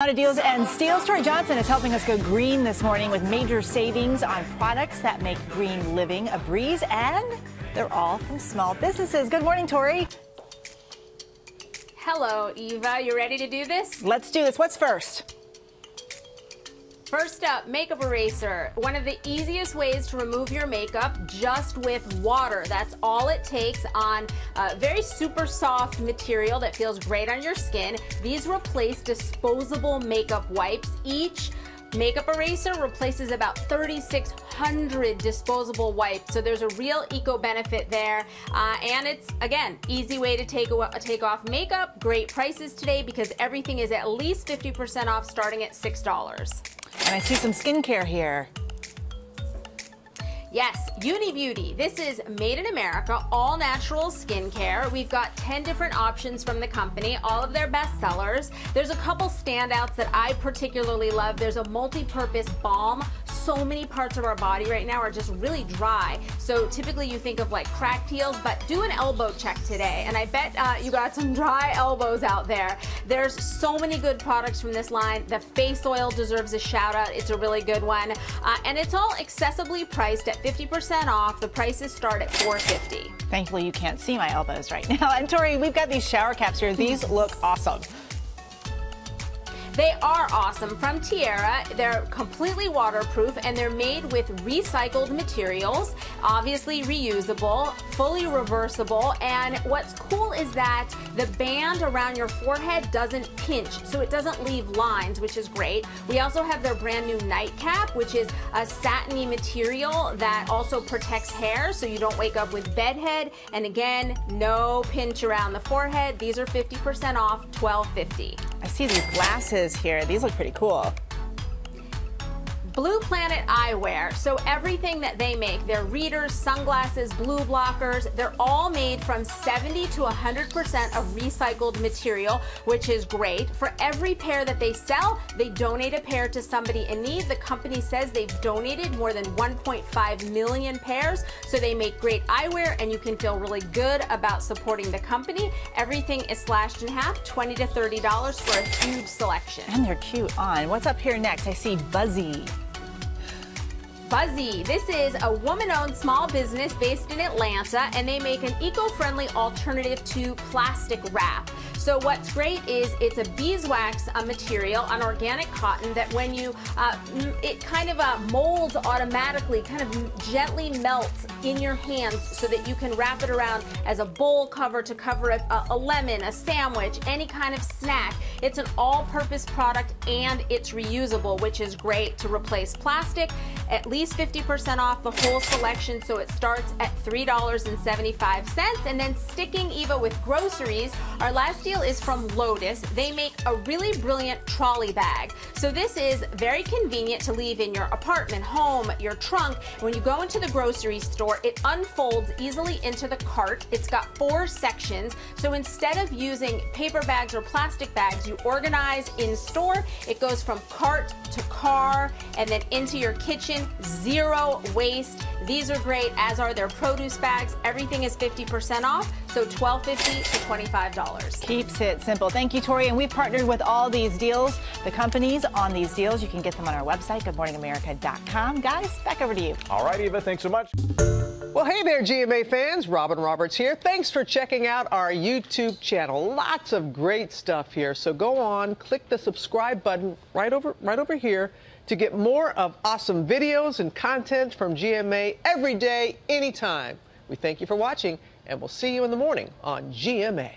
lot of deals and steals. Tory Johnson is helping us go green this morning with major savings on products that make green living a breeze, and they're all from small businesses. Good morning, Tori. Hello, Eva. You ready to do this? Let's do this. What's first? First up, makeup eraser. One of the easiest ways to remove your makeup just with water. That's all it takes on a very super soft material that feels great on your skin. These replace disposable makeup wipes. Each Makeup eraser replaces about 3,600 disposable wipes, so there's a real eco benefit there. Uh, and it's, again, easy way to take, take off makeup. Great prices today because everything is at least 50% off starting at $6. And I see some skincare here. Yes, Uni Beauty. This is made in America, all natural skincare. We've got 10 different options from the company, all of their best sellers. There's a couple standouts that I particularly love. There's a multi-purpose balm so many parts of our body right now are just really dry. So typically you think of like cracked heels, but do an elbow check today. And I bet uh, you got some dry elbows out there. There's so many good products from this line. The face oil deserves a shout out. It's a really good one. Uh, and it's all accessibly priced at 50% off. The prices start at $4.50. Thankfully you can't see my elbows right now. And Tory, we've got these shower caps here. These look awesome. They are awesome from Tierra. They're completely waterproof and they're made with recycled materials, obviously reusable, fully reversible. And what's cool is that the band around your forehead doesn't pinch, so it doesn't leave lines, which is great. We also have their brand new nightcap, which is a satiny material that also protects hair so you don't wake up with bedhead. And again, no pinch around the forehead. These are 50% off, $12.50. I see these glasses here. These look pretty cool. Blue Planet Eyewear. So everything that they make, their readers, sunglasses, blue blockers, they're all made from 70 to 100% of recycled material, which is great. For every pair that they sell, they donate a pair to somebody in need. The company says they've donated more than 1.5 million pairs. So they make great eyewear and you can feel really good about supporting the company. Everything is slashed in half, 20 to $30 for a huge selection. And they're cute on. What's up here next? I see Buzzy. Buzzy. This is a woman-owned small business based in Atlanta, and they make an eco-friendly alternative to plastic wrap. So what's great is it's a beeswax uh, material, an organic cotton that when you, uh, it kind of uh, molds automatically, kind of gently melts in your hands so that you can wrap it around as a bowl cover to cover a, a lemon, a sandwich, any kind of snack. It's an all-purpose product and it's reusable, which is great to replace plastic. At least 50% off the whole selection, so it starts at $3.75. And then sticking Eva with groceries, our last deal is from Lotus. They make a really brilliant trolley bag. So this is very convenient to leave in your apartment, home, your trunk. When you go into the grocery store, it unfolds easily into the cart. It's got four sections. So instead of using paper bags or plastic bags, you organize in store. It goes from cart to car and then into your kitchen zero waste. These are great, as are their produce bags. Everything is 50% off, so $12.50 to $25. Keeps it simple. Thank you, Tory. And we've partnered with all these deals, the companies on these deals. You can get them on our website, goodmorningamerica.com. Guys, back over to you. All right, Eva, thanks so much. Well, hey there, GMA fans. Robin Roberts here. Thanks for checking out our YouTube channel. Lots of great stuff here. So go on, click the subscribe button right over, right over here to get more of awesome videos and content from GMA every day, anytime. We thank you for watching, and we'll see you in the morning on GMA.